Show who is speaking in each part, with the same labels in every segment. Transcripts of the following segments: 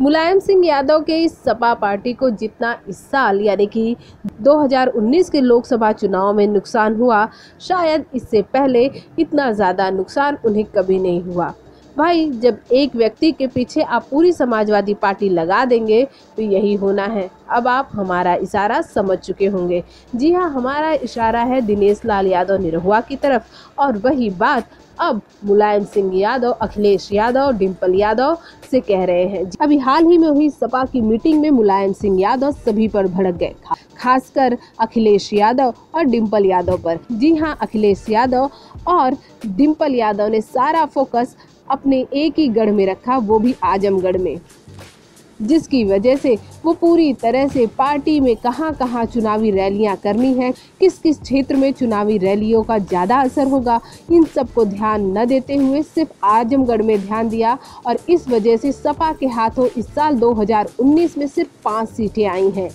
Speaker 1: मुलायम सिंह यादव के इस सपा पार्टी को जितना इस साल, यानी कि 2019 के लोकसभा चुनाव में नुकसान हुआ, शायद इससे पहले इतना ज़्यादा नुकसान उन्हें कभी नहीं हुआ। भाई, जब एक व्यक्ति के पीछे आप पूरी समाजवादी पार्टी लगा देंगे तो यही होना है। अब आप हमारा इशारा समझ चुके होंगे। जी हाँ हमारा इशारा है दिनेश लाल यादव निरहुआ की तरफ़। और वही बात अब मुलायम सिंह यादव, अखिलेश यादव डिम्पल यादव से कह रहे हैं। अभी हाल ही में हुई सपा की मीटिंग में मुलायम सिंह यादव सभी पर भड़क गए खासकर अखिलेश यादव और डिम्पल यादव पर। जी हाँ अखिलेश यादव और डिम्पल यादव ने सारा फोकस अपने एक ही गढ़ में रखा, वो भी आजमगढ़ में। जिसकी वजह से वो पूरी तरह से पार्टी में कहाँ कहाँ चुनावी रैलियाँ करनी है किस किस क्षेत्र में चुनावी रैलियों का ज़्यादा असर होगा, इन सबको ध्यान न देते हुए सिर्फ़ आजमगढ़ में ध्यान दिया और इस वजह से सपा के हाथों इस साल 2019 में सिर्फ़ पाँच सीटें आई हैं,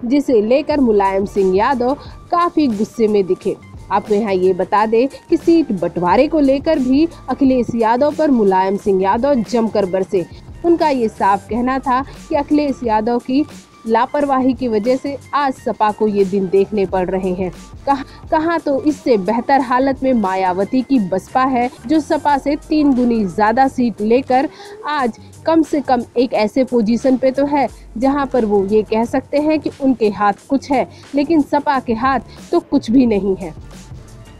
Speaker 1: जिसे लेकर मुलायम सिंह यादव काफ़ी गुस्से में दिखे। आपको यहाँ ये बता दें कि सीट बंटवारे को लेकर भी अखिलेश यादव पर मुलायम सिंह यादव जमकर बरसे। उनका ये साफ़ कहना था कि अखिलेश यादव की लापरवाही की वजह से आज सपा को ये दिन देखने पड़ रहे हैं। कहा कहा तो इससे बेहतर हालत में मायावती की बसपा है, जो सपा से तीन गुनी ज़्यादा सीट लेकर आज कम से कम एक ऐसे पोजीशन पे तो है, जहाँ पर वो ये कह सकते हैं कि उनके हाथ कुछ है, लेकिन सपा के हाथ तो कुछ भी नहीं है।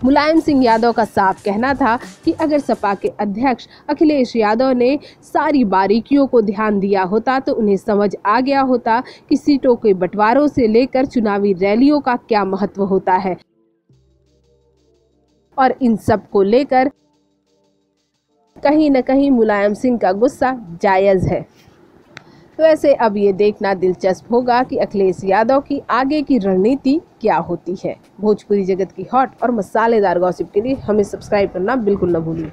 Speaker 1: मुलायम सिंह यादव का साफ़ कहना था कि अगर सपा के अध्यक्ष अखिलेश यादव ने सारी बारीकियों को ध्यान दिया होता तो उन्हें समझ आ गया होता कि सीटों के बंटवारों से लेकर चुनावी रैलियों का क्या महत्व होता है। और इन सबको लेकर कहीं न कहीं मुलायम सिंह का गुस्सा जायज़ है। तो ऐसे अब ये देखना दिलचस्प होगा कि अखिलेश यादव की आगे की रणनीति क्या होती है। भोजपुरी जगत की हॉट और मसालेदार गॉसिप के लिए हमें सब्सक्राइब करना बिल्कुल न भूलिए।